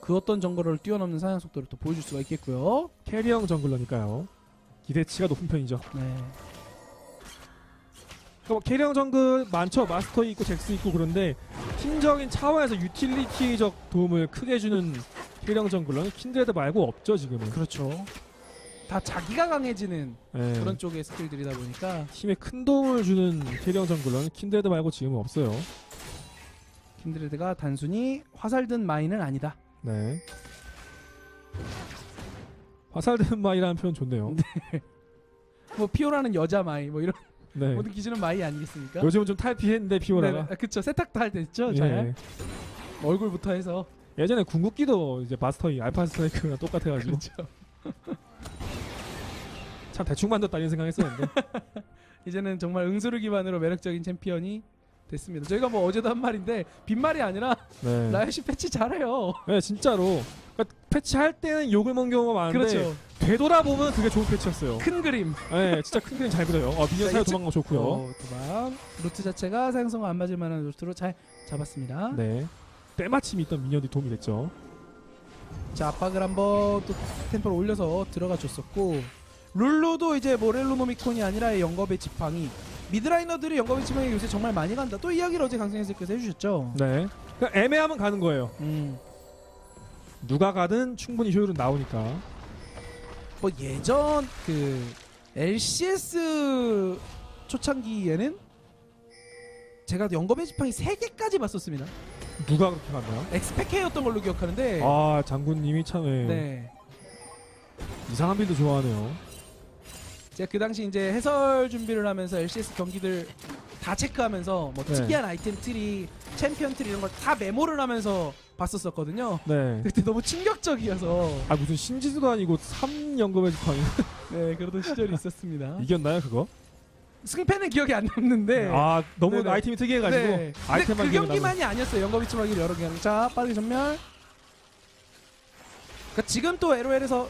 Speaker 1: 그 어떤 정글을 뛰어넘는 사냥 속도를 또 보여줄 수가 있겠고요.
Speaker 2: carry형 jungler니까요. 기대치가 높은 편이죠.
Speaker 1: 네.
Speaker 2: 그러니까 뭐 carry형 정글 많죠. 마스터 있고 잭스 있고 그런데 팀적인 차원에서 유틸리티적 도움을 크게 주는 carry형 jungler는 킨드레드 말고 없죠 지금은.
Speaker 1: 그렇죠. 다 자기가 강해지는
Speaker 2: 네.
Speaker 1: 그런 쪽의 skill들이다 보니까
Speaker 2: 팀에 큰 도움을 주는 carry형 jungler는 킨드레드 말고 지금은 없어요.
Speaker 1: 킨드레드가 단순히 화살 든 마이는 아니다.
Speaker 2: 네. 화살 든 마이라는 표현 좋네요.
Speaker 1: 뭐 피오라는 여자 마이 뭐 이런
Speaker 2: 네.
Speaker 1: 모든 기준은 마이 아니겠습니까?
Speaker 2: 요즘은 좀 탈피했는데 피오라가.
Speaker 1: 네, 네. 그쵸 세탁도 할 때 있죠. 잘
Speaker 2: 예.
Speaker 1: 얼굴부터 해서
Speaker 2: 예전에 궁극기도 이제 마스터 이 Alpha Strike랑 똑같아가지고
Speaker 1: 그렇죠.
Speaker 2: 참 대충 만들었다 이런 생각했었는데
Speaker 1: 이제는 정말 응수를 기반으로 매력적인 챔피언이 됐습니다. 저희가 뭐 어제도 한 말인데 빈말이 아니라
Speaker 2: 네.
Speaker 1: 라이엇이 패치 잘해요.
Speaker 2: 네 진짜로 그러니까 패치할 때는 욕을 먹는 경우가 많은데
Speaker 1: 그렇죠.
Speaker 2: 되돌아보면 그게 좋은 패치였어요.
Speaker 1: 큰 그림.
Speaker 2: 네, 진짜 큰 그림 잘 그려요. 어,
Speaker 1: minion
Speaker 2: 도망간 거 좋고요.
Speaker 1: 어, 도망. 루트 자체가 사형선고가 안 맞을 만한 루트로 잘 잡았습니다.
Speaker 2: 네. 때마침 있던 minion이 도움이 됐죠.
Speaker 1: 자 압박을 한번 또 템포를 올려서 들어가 줬었고 룰루도 이제 모렐로노미콘이 아니라 영겁의 지팡이 미드라이너들이 영겁의 지팡이 요새 정말 많이 간다. 또 이야기를 어제 강승현 선생님께서 해주셨죠.
Speaker 2: 네. 그러니까 애매하면 가는 거예요.
Speaker 1: 음.
Speaker 2: 누가 가든 충분히 효율은 나오니까.
Speaker 1: 뭐 예전 그 LCS 초창기에는 제가 영겁의 지팡이 3개까지 봤었습니다.
Speaker 2: 누가 그렇게 갔나요?
Speaker 1: xPeke였던 걸로 기억하는데
Speaker 2: 아 장군님이 참 예.
Speaker 1: 네.
Speaker 2: 이상한 build 좋아하네요.
Speaker 1: 제가 그 당시 이제 해설 준비를 하면서 LCS 경기들 다 체크하면서 뭐
Speaker 2: 네.
Speaker 1: 특이한 아이템 트리, 챔피언 트리 이런 걸 다 메모를 하면서 봤었었거든요.
Speaker 2: 네.
Speaker 1: 그때 너무 충격적이어서
Speaker 2: 아 무슨 신지드도 아니고 3영겁의 지팡이
Speaker 1: 네 그러던 시절이 있었습니다.
Speaker 2: 이겼나요 그거?
Speaker 1: 승패는 기억이 안 남는데
Speaker 2: 아 너무
Speaker 1: 네네.
Speaker 2: 아이템이 특이해가지고
Speaker 1: 네. 근데
Speaker 2: 아이템만
Speaker 1: 그
Speaker 2: 기억이
Speaker 1: 경기만이 아니었어요. 영겁의 지팡이를 여러 개. 자 빠르게 점멸. 그러니까 지금 또 LOL에서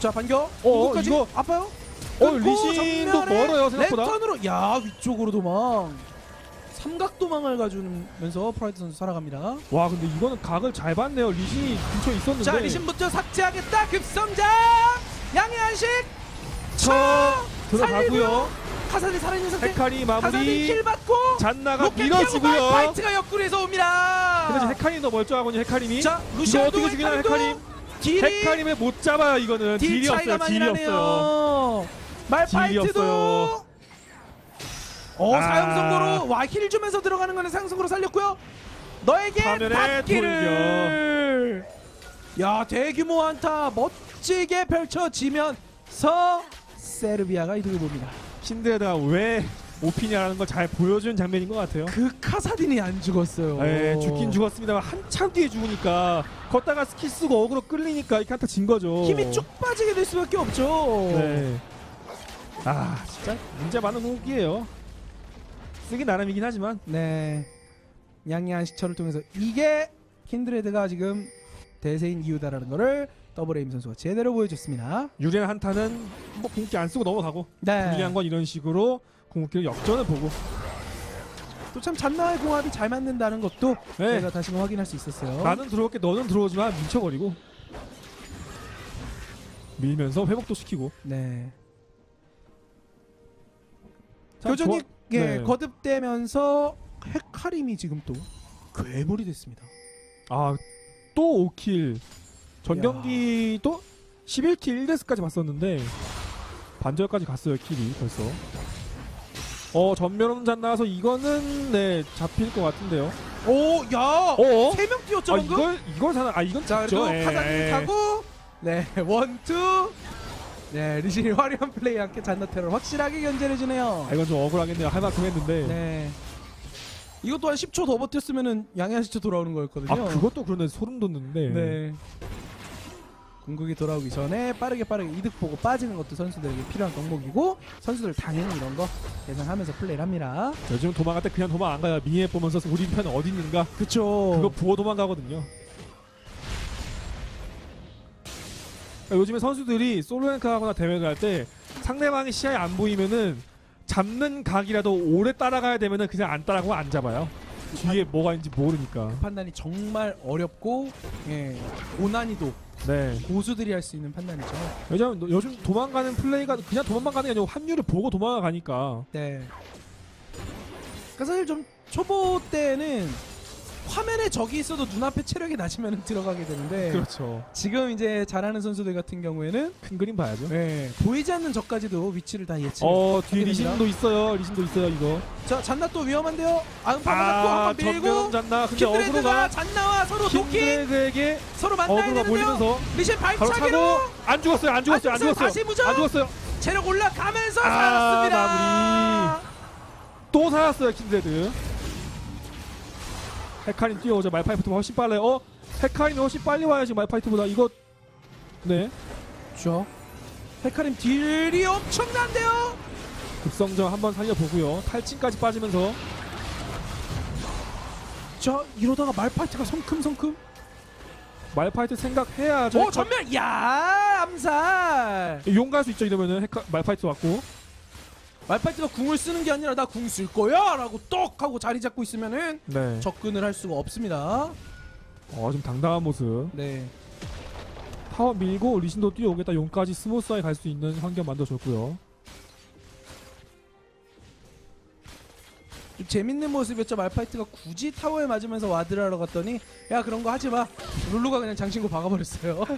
Speaker 1: 자 반격.
Speaker 2: 어,
Speaker 1: 이거까지
Speaker 2: 이거-
Speaker 1: 아파요?
Speaker 2: 어
Speaker 1: 끊고
Speaker 2: 리신도
Speaker 1: 전멸에
Speaker 2: 멀어요 생각보다.
Speaker 1: 랜턴으로 야 위쪽으로 도망. 삼각 도망을 가주면서 프라이드 선수 살아갑니다.
Speaker 2: 와 근데 이거는 각을 잘 봤네요. 리신이 근처에 있었는데.
Speaker 1: 자 리신부터 삭제하겠다 급성장 양의 한식
Speaker 2: 쳐 들어가고요.
Speaker 1: 카산이 살아있는 상태
Speaker 2: 헤카리 마무리.
Speaker 1: 킬 받고
Speaker 2: 잔나가 밀어주고요.
Speaker 1: 파이트가 옆구리에서 옵니다
Speaker 2: 근데 지금 헤카림이 더 멀쩡하거든요. 헤카림이.
Speaker 1: 자 루시안도
Speaker 2: 어떻게 죽이나 헤카림.
Speaker 1: 딜이
Speaker 2: 헤카림을 못 잡아요 이거는.
Speaker 1: 딜
Speaker 2: 딜이 없어요. 딜이 없어요.
Speaker 1: 말파이트도
Speaker 2: 없 어 아.
Speaker 1: 사용성으로 와 힐 주면서 들어가는 거는 사용성으로 살렸고요 너에게
Speaker 2: 화면에
Speaker 1: 닿기를 야 대규모 한타 멋지게 펼쳐지면서 세르비아가 이득을 봅니다
Speaker 2: 신데레가 왜 오피냐라는 걸 잘 보여준 장면인 것 같아요.
Speaker 1: 그 카사딘이 안 죽었어요
Speaker 2: 네, 죽긴 죽었습니다만 한참 뒤에 죽으니까 걷다가 스킬 쓰고 어그로 끌리니까 이렇게 한타 진 거죠.
Speaker 1: 힘이 쭉 빠지게 될 수밖에 없죠
Speaker 2: 네. 아 진짜 문제 많은 궁극기예요. 쓰기 나름이긴 하지만
Speaker 1: 네. 양의 안식처를 통해서 이게 킨드레드가 지금 대세인 이유다라는 거를 더블 에임 선수가 제대로 보여줬습니다.
Speaker 2: 유리한 한타는 뭐 궁극기 안 쓰고 넘어가고
Speaker 1: 네.
Speaker 2: 불리한 건 이런 식으로 궁극기를 역전을 보고
Speaker 1: 또 참 잔나의 궁합이 잘 맞는다는 것도
Speaker 2: 네.
Speaker 1: 제가 다시금 확인할 수 있었어요.
Speaker 2: 나는 들어올게 너는 들어오지만 뭉쳐버리고 밀면서 회복도 시키고
Speaker 1: 네.
Speaker 2: 참
Speaker 1: 교전이
Speaker 2: 좋아-
Speaker 1: 예,
Speaker 2: 네.
Speaker 1: 거듭되면서 헤카림이 지금 또 괴물이 됐습니다.
Speaker 2: 아 또 5킬 전 경기도 11킬 1데스까지 봤었는데 반절까지 갔어요 킬이 벌써 어 전면은 잔 나와서 이거는 네 잡힐 것 같은데요
Speaker 1: 오, 야,
Speaker 2: 어?
Speaker 1: 세명 뛰었죠
Speaker 2: 아
Speaker 1: 방금.
Speaker 2: 이걸 이걸 사나 아 이건
Speaker 1: 자 그리고 카사딘 타고 네 원투 네 리신이 화려한 플레이와 함께 잔나 테러를 확실하게 견제해주네요.
Speaker 2: 아 이건 좀 억울하겠네요 할 만큼 했는데
Speaker 1: 네. 이것 또한 10초 더 버텼으면은 양해한 시초 돌아오는 거였거든요.
Speaker 2: 아 그것도 그러네 소름 돋는데
Speaker 1: 네. 궁극이 돌아오기 전에 빠르게 빠르게 이득 보고 빠지는 것도 선수들에게 필요한 덕목이고 선수들 당연히 이런 거 예상하면서 플레이를 합니다.
Speaker 2: 요즘 도망갈 때 그냥 도망 안 가요 미니에 보면서 우리 편 어디 있는가
Speaker 1: 그쵸.
Speaker 2: 그거 보고 도망가거든요 요즘에 선수들이 솔로랭크 하거나 대회를 할 때 상대방이 시야에 안 보이면은 잡는 각이라도 오래 따라가야 되면은 그냥 안 따라가고 안 잡아요 뒤에 뭐가 있는지 모르니까
Speaker 1: 판단이 정말 어렵고 예, 고난이도
Speaker 2: 네
Speaker 1: 고수들이 할 수 있는 판단이죠.
Speaker 2: 요즘 요즘 도망가는 플레이가 그냥 도망가는 게 아니고 확률을 보고 도망가니까
Speaker 1: 네. 그러니까 사실 좀 초보 때는 화면에 적이 있어도 눈앞에 체력이 낮으면 들어가게 되는데
Speaker 2: 그렇죠
Speaker 1: 지금 이제 잘하는 선수들 같은 경우에는
Speaker 2: 큰 그림 봐야죠
Speaker 1: 네, 보이지 않는 적까지도 위치를 다 예측.
Speaker 2: 어 뒤에. 리신도 있어요 리신도 있어요 이거
Speaker 1: 자 잔나 또 위험한데요. 맞고
Speaker 2: 아
Speaker 1: 한번 밀고
Speaker 2: 잡나 근데 어그로가
Speaker 1: 잔나와 서로 도끼
Speaker 2: 킨드레드에게
Speaker 1: 서로 만나야 되는데요. 리신 발차기로
Speaker 2: 안 죽었어요 안 죽었어요 안
Speaker 1: 죽었어요. 다시 무적.
Speaker 2: 안 죽었어요
Speaker 1: 체력 올라가면서
Speaker 2: 아,
Speaker 1: 살았습니다.
Speaker 2: 또 살았어요 킨드레드 헤카림 뛰어오죠 말파이트보다 훨씬 빨라요. 어? 헤카림이 훨씬 빨리 와야지 말파이트보다. 이거 네.
Speaker 1: 그렇죠. 헤카림 딜이 엄청난데요.
Speaker 2: 급성전 한번 살려보고요. 탈진까지 빠지면서.
Speaker 1: 자 이러다가 말파이트가 성큼성큼?
Speaker 2: 말파이트 생각해야죠.
Speaker 1: 오 점멸! 야 암살!
Speaker 2: 용갈 수 있죠 이러면은. 헤카, 말파이트 왔고
Speaker 1: 말파이트가 궁을 쓰는 게 아니라 나 궁 쓸 거야 라고 똑 하고 자리 잡고 있으면은
Speaker 2: 네.
Speaker 1: 접근을 할 수가 없습니다
Speaker 2: 어, 좀 당당한 모습.
Speaker 1: 네
Speaker 2: 타워 밀고 리신도 뛰어오겠다. 용까지 smooth하게 갈 수 있는 환경 만들어줬고요.
Speaker 1: 좀 재밌는 모습이었죠 말파이트가 굳이 타워에 맞으면서 ward하러 갔더니 야 그런 거 하지 마 룰루가 그냥 장신구 박아버렸어요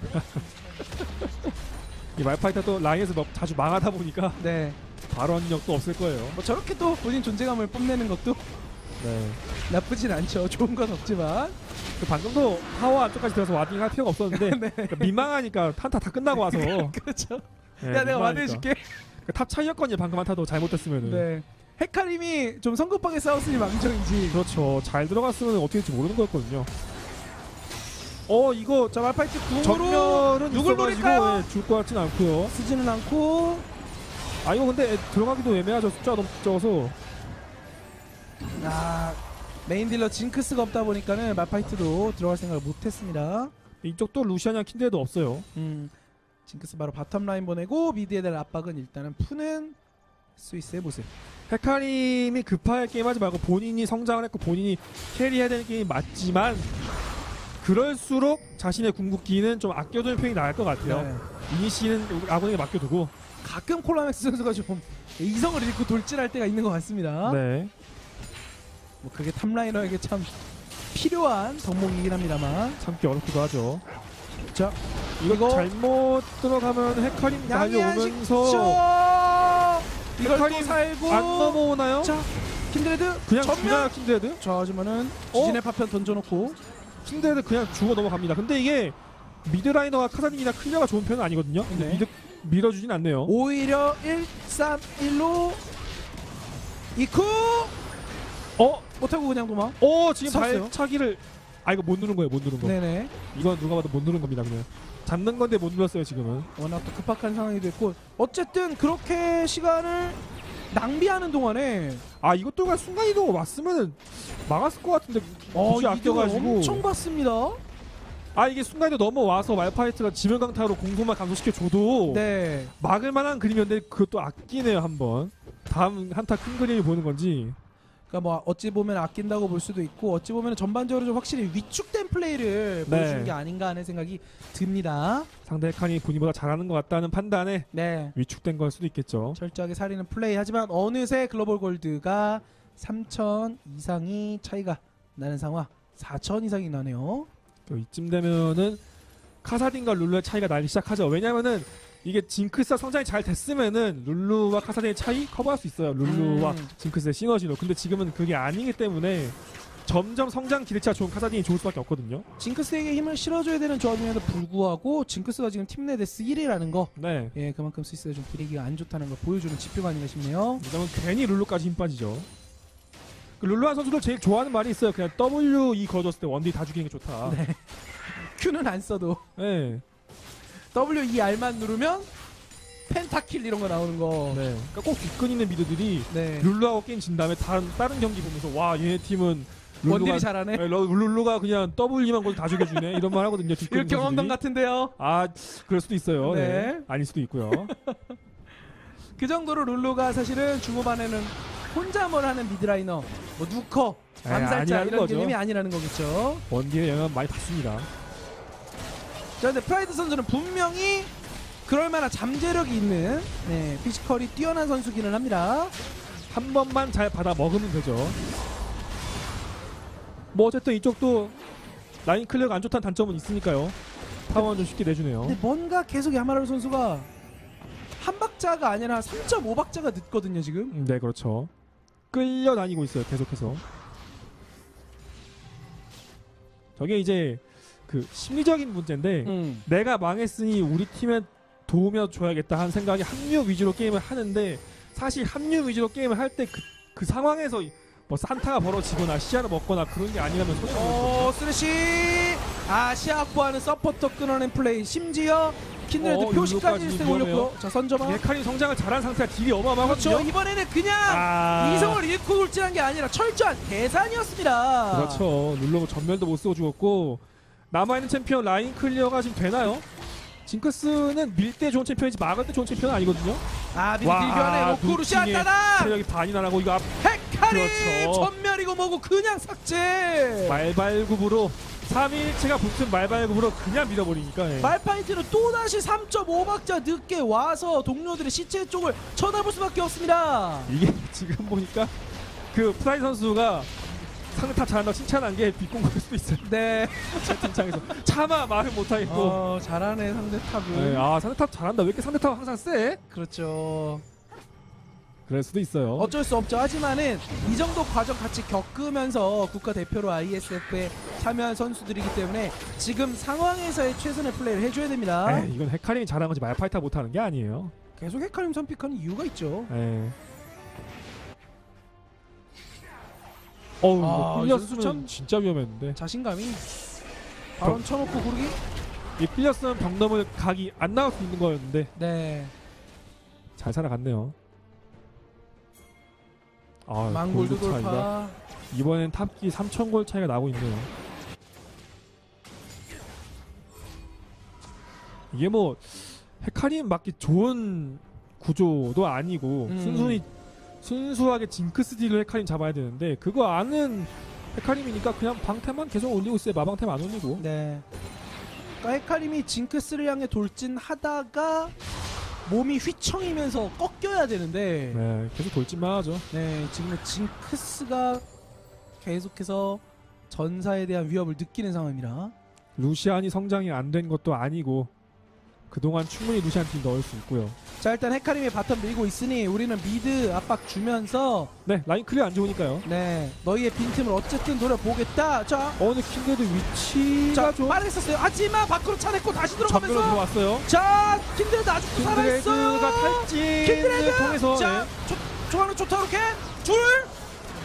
Speaker 2: 이 말파이트가 또 라인에서 너- 자주 망하다 보니까
Speaker 1: 네
Speaker 2: 발언력도 없을 거예요.
Speaker 1: 뭐 저렇게 또 본인 존재감을 뽐내는 것도
Speaker 2: 네.
Speaker 1: 나쁘진 않죠 좋은 건 없지만
Speaker 2: 그 방금도 타워 안쪽까지 들어서 warding 할 필요가 없었는데 그러니까 민망하니까 한타 다 끝나고 와서
Speaker 1: 그렇죠
Speaker 2: 네,
Speaker 1: 야 내가 ward
Speaker 2: 민망하니까.
Speaker 1: 해줄게
Speaker 2: 그 top 차이였거든요. 방금 한타도 잘못됐으면은.
Speaker 1: 네 헤카림이 좀 성급하게 싸웠으니 망정이지
Speaker 2: 그렇죠. 잘 들어갔으면 어떻게 될지 모르는 거였거든요. 어 이거
Speaker 1: 자 말파이트 궁으로 누굴
Speaker 2: 있어가지고
Speaker 1: 노릴까요?
Speaker 2: 예, 줄것 같진 않고요.
Speaker 1: 쓰지는 않고
Speaker 2: 아 이거 근데 들어가기도 애매하죠. 숫자가 너무 적어서.
Speaker 1: 아 메인 딜러 징크스가 없다 보니까는 말파이트도 들어갈 생각을 못했습니다
Speaker 2: 이쪽도 루시아냐 킨데도 없어요.
Speaker 1: 음 징크스 바로 바텀 라인 보내고 미드에 대한 압박은 일단은 푸는 스위스의 모습
Speaker 2: 헤카림이 급하게 게임하지 말고 본인이 성장을 했고 본인이 캐리해야 되는 게임이 맞지만 그럴수록 자신의 궁극기는 좀 아껴두는 편이 나을 것 같아요.
Speaker 1: 네.
Speaker 2: 이니시는 아군에게 맡겨두고
Speaker 1: 가끔 콜라맥스 선수가 좀 이성을 잃고 돌진할 때가 있는 것 같습니다
Speaker 2: 네.
Speaker 1: 뭐 그게 탑라이너에게 참 필요한 덕목이긴 합니다만
Speaker 2: 참기 어렵기도 하죠.
Speaker 1: 자
Speaker 2: 이거,
Speaker 1: 이거-
Speaker 2: 잘못 들어가면 헤카림 달려오면서 헤카림
Speaker 1: 살고
Speaker 2: 안 넘어오나요?
Speaker 1: 자 킨드레드
Speaker 2: 그냥
Speaker 1: 전면
Speaker 2: 죽나요 킨데드?
Speaker 1: 자 하지만은
Speaker 2: 어?
Speaker 1: 지진의 파편 던져놓고
Speaker 2: 킨데드 그냥 죽어 넘어갑니다. 근데 이게 미드라이너가 카사딘이나 클리어가 좋은 편은 아니거든요. 근데
Speaker 1: 네.
Speaker 2: 미드 밀어주진 않네요.
Speaker 1: 오히려 1, 3, 1로 이쿠
Speaker 2: 어?
Speaker 1: 못하고 그냥 도망
Speaker 2: 어 지금
Speaker 1: 섰어요.
Speaker 2: 발차기를 아 이거 못 누른 거예요 못 누른 거.
Speaker 1: 네네
Speaker 2: 이건 누가 봐도 못 누른 겁니다 그냥. 잡는 건데 못 눌렀어요 지금은.
Speaker 1: 워낙 또 급박한 상황이 됐고 어쨌든 그렇게 시간을 낭비하는 동안에
Speaker 2: 아 이것도 그냥 순간이동 왔으면 막았을 것 같은데
Speaker 1: 어
Speaker 2: 굳이
Speaker 1: 이득을
Speaker 2: 아껴가지고.
Speaker 1: 엄청 봤습니다
Speaker 2: 아 이게 순간이동 넘어와서 말파이트가 지면 강타로 공소만 감소시켜 줘도
Speaker 1: 네
Speaker 2: 막을 만한 그림이었는데 그것도 아끼네요 한번. 다음 한타 큰 그림이 보는 건지.
Speaker 1: 그러니까 뭐 어찌 보면 아낀다고 볼 수도 있고 어찌 보면 전반적으로 좀 확실히 위축된 플레이를
Speaker 2: 네.
Speaker 1: 보여준 게 아닌가 하는 생각이 듭니다
Speaker 2: 상대 칸이 본인보다 잘하는 것 같다는 판단에
Speaker 1: 네
Speaker 2: 위축된 걸 수도 있겠죠.
Speaker 1: 철저하게 살리는 플레이 하지만 어느새 글로벌 골드가 3천 이상이 차이가 나는 상황 4천 이상이 나네요
Speaker 2: 또 이쯤 되면은 카사딘과 룰루의 차이가 나기 시작하죠. 왜냐면은 이게 징크스가 성장이 잘 됐으면은 룰루와 카사딘의 차이 커버할 수 있어요. 룰루와
Speaker 1: 음.
Speaker 2: 징크스의 시너지로. 근데 지금은 그게 아니기 때문에 점점 성장 기대치가 좋은 카사딘이 좋을 수밖에 없거든요.
Speaker 1: 징크스에게 힘을 실어줘야 되는 조합임에도 불구하고 징크스가 지금 팀 내데스 1위라는 거
Speaker 2: 네.
Speaker 1: 예, 그만큼 스위스가 좀 분위기가 안 좋다는 걸 보여주는 지표가 아닌가 싶네요
Speaker 2: 왜냐면 괜히 룰루까지 힘 빠지죠. 그 룰루한 선수들 제일 좋아하는 말이 있어요. 그냥 W E 걸어줬을 때 원딜 다 죽이는 게 좋다.
Speaker 1: 네. Q는 안 써도
Speaker 2: 네.
Speaker 1: W, E, R만 누르면 pentakill 이런 거 나오는 거
Speaker 2: 네. 그러니까 꼭 뒷근 있는 mid들이
Speaker 1: 네.
Speaker 2: 룰루하고 게임 진 다음에 다른 다른 경기 보면서 와 얘네 팀은
Speaker 1: 원딜이 잘하네
Speaker 2: 네, 러- 룰루가 그냥 W만 걸어도 다 죽여주네 이런 말 하거든요. 뒷근
Speaker 1: 이거 경험담
Speaker 2: 선수들이.
Speaker 1: 같은데요
Speaker 2: 아 그럴 수도 있어요. 네.
Speaker 1: 네.
Speaker 2: 아닐 수도 있고요.
Speaker 1: 그 정도로 룰루가 사실은 중후반에는 혼자 뭘 하는 mid laner 뭐 nuker
Speaker 2: 아,
Speaker 1: 암살자
Speaker 2: 아니라는
Speaker 1: 이런
Speaker 2: 거죠.
Speaker 1: 개념이 아니라는 거겠죠
Speaker 2: 원딜의 영향 많이 받습니다.
Speaker 1: 자 근데 프라이드 선수는 분명히 그럴 만한 잠재력이 있는 네, physical이 뛰어난 선수기는 합니다
Speaker 2: 한 번만 잘 받아 먹으면 되죠. 뭐 어쨌든 이쪽도 라인 clear가 안 좋다는 단점은 있으니까요. 타원 좀 쉽게 내주네요.
Speaker 1: 근데 뭔가 계속 야마라루 선수가 한 박자가 아니라 3.5박자가 늦거든요 지금
Speaker 2: 음, 네 그렇죠. 끌려다니고 있어요 계속해서. 저게 이제 그 심리적인 문제인데
Speaker 1: 음.
Speaker 2: 내가 망했으니 우리 팀에 도움을 줘야겠다 하는 생각이 합류 위주로 게임을 하는데 사실 합류 위주로 게임을 할 때 그 그 상황에서 뭐 산타가 벌어지거나 시야를 먹거나 그런 게 아니라면 없거든요.
Speaker 1: 어 쓰레쉬 아시아 확보하는 서포터 끊어낸 플레이 심지어 킨드레드
Speaker 2: 어,
Speaker 1: 표시까지
Speaker 2: 룰루까지
Speaker 1: 1대 올렸고 자 선점아
Speaker 2: 예칼이 성장을 잘한 상태가 딜이 어마어마하거든요.
Speaker 1: 그렇죠 이번에는 그냥
Speaker 2: 아,
Speaker 1: 이성을 잃고 돌진한 게 아니라 철저한 계산이었습니다
Speaker 2: 그렇죠. 룰러 전면도 못 쓰고 죽었고 남아있는 챔피언 라인 클리어가 지금 되나요? 징크스는 밀 때 좋은 챔피언이지 막을 때 좋은 챔피언은 아니거든요.
Speaker 1: 아 놓고 루시안
Speaker 2: 루팅의
Speaker 1: 따다
Speaker 2: 체력이 반이 나라고 이거 앞
Speaker 1: 헤카리
Speaker 2: 그렇죠.
Speaker 1: 전멸이고 뭐고 그냥 삭제
Speaker 2: 말발굽으로 3일체가 붙은 말발굽으로 그냥 밀어버리니까 예.
Speaker 1: 말파이트는 또다시 3.5박자 늦게 와서 동료들의 시체 쪽을 쳐다볼 수밖에 없습니다.
Speaker 2: 이게 지금 보니까 그 프라이 선수가 상대탑 잘한다고 칭찬한 게 뒷공거일 수도 있어요.
Speaker 1: 네.
Speaker 2: 채팅창에서. 차마 말을 못하겠고.
Speaker 1: 어, 잘하네 상대 탑은.
Speaker 2: 네, 아 상대탑 잘한다. 왜 이렇게 상대탑 항상 세?
Speaker 1: 그렇죠
Speaker 2: 그럴 수도 있어요.
Speaker 1: 어쩔 수 없죠 하지만은 이 정도 과정 같이 겪으면서 국가대표로 ISF에 참여한 선수들이기 때문에 지금 상황에서의 최선의 플레이를 해줘야 됩니다
Speaker 2: 에이, 이건 헤카림이 잘한 거지 말파이타 못하는 게 아니에요.
Speaker 1: 계속 헤카림 선픽하는 이유가 있죠
Speaker 2: 에. 어우
Speaker 1: 아,
Speaker 2: 이
Speaker 1: 선수
Speaker 2: 끌렸으면
Speaker 1: 참-
Speaker 2: 진짜 위험했는데
Speaker 1: 자신감이 바론 쳐놓고 고르기
Speaker 2: 이 끌렸으면 병 넘을 각이 안 나올 수 있는 거였는데
Speaker 1: 네
Speaker 2: 잘 살아갔네요. 아,
Speaker 1: 망골드
Speaker 2: 골드.
Speaker 1: 돌파
Speaker 2: 이번엔 탑기 3,000골 차이가 나고 있네요. 이게 뭐 헤카림 맞기 좋은 구조도 아니고
Speaker 1: 음.
Speaker 2: 순순히 순수하게 징크스 딜로 헤카림 잡아야 되는데 그거 아는 헤카림이니까 그냥 방템만 계속 올리고 있어요. 마방템 안 올리고.
Speaker 1: 네. 그러니까 헤카림이 징크스를 향해 돌진하다가 몸이 휘청이면서 꺾여야 되는데
Speaker 2: 네, 계속 돌진만 하죠.
Speaker 1: 네 지금 징크스가 계속해서 전사에 대한 위협을 느끼는 상황입니다.
Speaker 2: 루시안이 성장이 안 된 것도 아니고 그동안 충분히 루시안 deal 넣을 수 있고요.
Speaker 1: 자 일단 헤카림이 bottom 밀고 있으니 우리는 mid 압박 주면서
Speaker 2: 네, 라인 clear 안 좋으니까요.
Speaker 1: 네 너희의 빈틈을 어쨌든 노려보겠다. 자,
Speaker 2: 어, 근데 킨드레드 위치가
Speaker 1: 자
Speaker 2: 좀
Speaker 1: 빠르게 썼어요. 하지만 밖으로 차냈고 다시 들어가면서
Speaker 2: 들어왔어요.
Speaker 1: 자 킨드레드 아직도 살아있어요.
Speaker 2: 킨드레드가 탈진을
Speaker 1: 킨드레드!
Speaker 2: 통해서
Speaker 1: 자
Speaker 2: 네.
Speaker 1: 조, 좋아하는 좋다 이렇게 둘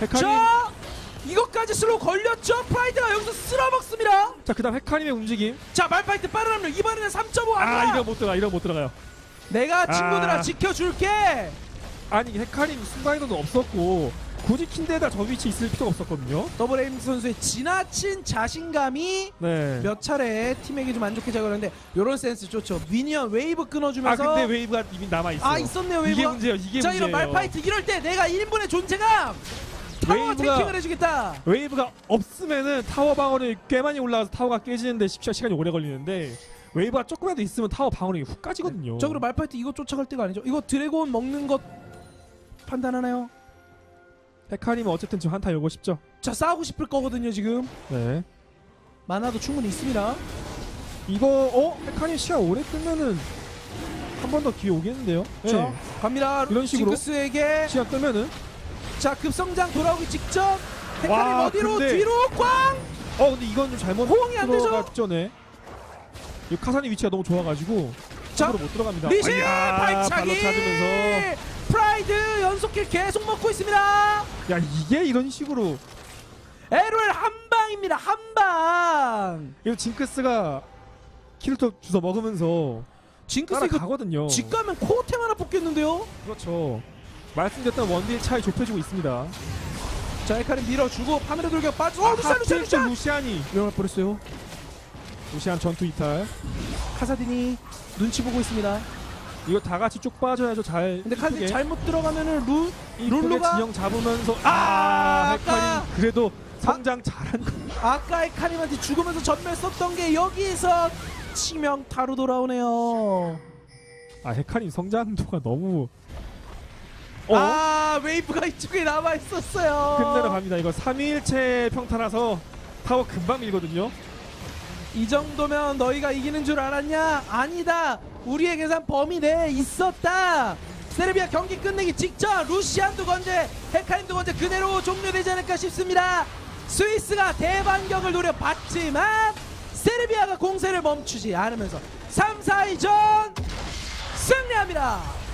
Speaker 2: 헤카림
Speaker 1: 자 이것까지 slow 걸렸죠? 프라이드가 여기서 쓸어먹습니다.
Speaker 2: 자 그다음 헤카림의 움직임.
Speaker 1: 자 말파이트 빠른 합류 이번에는 3.5
Speaker 2: 아
Speaker 1: 아니야
Speaker 2: 이거 못 들어가 이거 못 들어가요.
Speaker 1: 내가 친구들아
Speaker 2: 아.
Speaker 1: 지켜줄게.
Speaker 2: 아니 이게 헤카림 순간이동도 없었고 굳이 킨드레드 저 위치 있을 필요가 없었거든요.
Speaker 1: 더블 에임 선수의 지나친 자신감이
Speaker 2: 네.
Speaker 1: 몇 차례 팀에게 좀 안 좋게 작용하는데 요런 센스 좋죠. minion wave
Speaker 2: 아
Speaker 1: 끊어주면서
Speaker 2: 근데 wave가 이미 남아 있어요.
Speaker 1: 아, 있었네요
Speaker 2: 이게
Speaker 1: wave가.
Speaker 2: 문제예요 이게
Speaker 1: 자
Speaker 2: 문제예요.
Speaker 1: 이런 말파이트 이럴 때 내가 1인분의 존재감 타워
Speaker 2: wave가-
Speaker 1: tanking을 해주겠다.
Speaker 2: wave가 없으면은 타워 방어력이 꽤 많이 올라가서 타워가 깨지는데 10시 시간이 오래 걸리는데 wave가 조금이라도 있으면 타워 방어력이 훅 까지거든요.
Speaker 1: 저 그럼 말파이트 이거 쫓아갈 때가 아니죠. 이거 dragon 먹는 것 판단하나요?
Speaker 2: 헤카림은 어쨌든 지금 한타 열고 싶죠?
Speaker 1: 자 싸우고 싶을 거거든요 지금.
Speaker 2: 네.
Speaker 1: 만화도 충분히 있습니다.
Speaker 2: 이거 어? 헤카림 시간 오래 끄면은 한 번 더 기회 오겠는데요? 네.
Speaker 1: 자 갑니다.
Speaker 2: 이런 식으로?
Speaker 1: 징크스에게
Speaker 2: 시간 끄면은
Speaker 1: 자 급성장 돌아오기 직전 헤카림
Speaker 2: 와,
Speaker 1: 어디로
Speaker 2: 근데-
Speaker 1: 뒤로 꽝
Speaker 2: 어 근데 이건 좀 잘못
Speaker 1: 호응이 안 되죠?
Speaker 2: 네. 이 카산이 위치가 너무 좋아가지고
Speaker 1: 자,
Speaker 2: 쪽으로 못 들어갑니다.
Speaker 1: 리시
Speaker 2: 아야,
Speaker 1: 발차기
Speaker 2: 발로 찾으면서
Speaker 1: 프라이드 연속킬 계속 먹고 있습니다
Speaker 2: 야 이게 이런 식으로
Speaker 1: LOL 한방입니다 한방
Speaker 2: 이거 징크스가 kill도 주워 먹으면서
Speaker 1: 징크스 이거
Speaker 2: 따라가거든요.
Speaker 1: 집 가면 core템 하나 뽑겠는데요
Speaker 2: 그렇죠. 말씀드렸던 원딜 차이 좁혀지고 있습니다.
Speaker 1: 자 헤카림 밀어주고 파멸의 돌격 빠져 어 루시안 루시안 루시안
Speaker 2: 루시안이
Speaker 1: 위험할 뻔했어요
Speaker 2: 루시안 전투 이탈.
Speaker 1: 카사딘이 눈치 보고 있습니다
Speaker 2: 이거 다 같이 쭉 빠져야죠. 잘.
Speaker 1: 근데 카사딘
Speaker 2: 이쁘게.
Speaker 1: 잘못 들어가면은 루 룰루가-
Speaker 2: 진영 잡으면서
Speaker 1: 아,
Speaker 2: 아, 헤카림 그래도 성장 잘한 거.
Speaker 1: 아까 헤카림한테 죽으면서 점멸 썼던 게 여기서 치명타로 돌아오네요
Speaker 2: 아 헤카림 성장 도가 너무. 어?
Speaker 1: 아 wave가 이쪽에 남아 있었어요
Speaker 2: 끝내러 갑니다. 이거 3일째 평타라서 타워 금방 밀거든요.
Speaker 1: 이 정도면 너희가 이기는 줄 알았냐? 아니다. 우리의 계산 범위 내에 있었다. 세르비아 경기 끝내기 직전 루시안도 건재, 헤카림도 건재 그대로 종료되지 않을까 싶습니다. 스위스가 대반격을 노려봤지만 세르비아가 공세를 멈추지 않으면서 3, 4위전 승리합니다.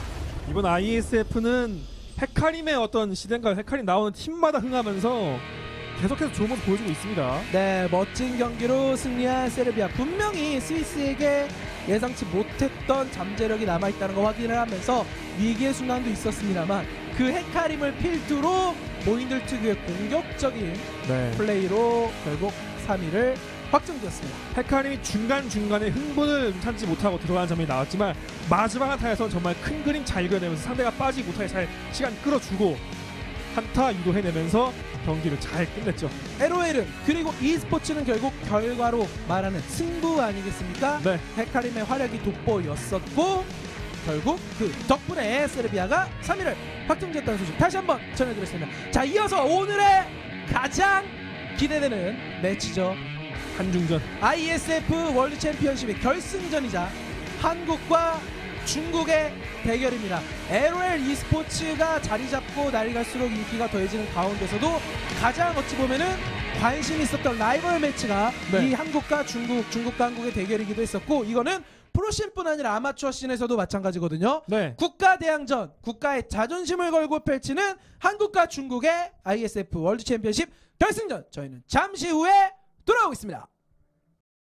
Speaker 2: 이번 ISF는 헤카림의 어떤 시den과 헤카림 나오는 팀마다 흥하면서 계속해서 좋은 모습 보여주고 있습니다.
Speaker 1: 네, 멋진 경기로 승리한 세르비아. 분명히 스위스에게 예상치 못했던 잠재력이 남아있다는 거 확인을 하면서 위기의 순간도 있었습니다만 그 헤카림을 필두로 모인들 특유의 공격적인
Speaker 2: 네.
Speaker 1: 플레이로 결국 3위를 확정되었습니다.
Speaker 2: 헤카림이 중간중간에 흥분을 참지 못하고 들어가는 장면이 나왔지만 마지막 한타에서 정말 큰 그림 잘 그려내면서 상대가 빠지지 못하게 잘 시간 끌어주고 한타 유도해내면서 경기를 잘 끝냈죠.
Speaker 1: LOL은 그리고 e스포츠는 결국 결과로 말하는 승부 아니겠습니까?
Speaker 2: 네.
Speaker 1: 헤카림의 활약이 돋보였었고 결국 그 덕분에 세르비아가 3위를 확정지었다는 소식 다시 한번 전해드렸습니다. 자 이어서 오늘의 가장 기대되는 매치죠.
Speaker 2: 한중전.
Speaker 1: ISF 월드 챔피언십의 결승전이자 한국과 중국의 대결입니다. LOL e스포츠가 자리 잡고 날이 갈수록 인기가 더해지는 가운데서도 가장 어찌 보면은 관심 있었던 라이벌 매치가
Speaker 2: 네.
Speaker 1: 이 한국과 중국, 중국과 한국의 대결이기도 했었고 이거는 프로scene뿐 아니라 아마추어 scene에서도 마찬가지거든요.
Speaker 2: 네.
Speaker 1: 국가 대항전, 국가의 자존심을 걸고 펼치는 한국과 중국의 ISF 월드 챔피언십 결승전. 저희는 잠시 후에 돌아오겠습니다.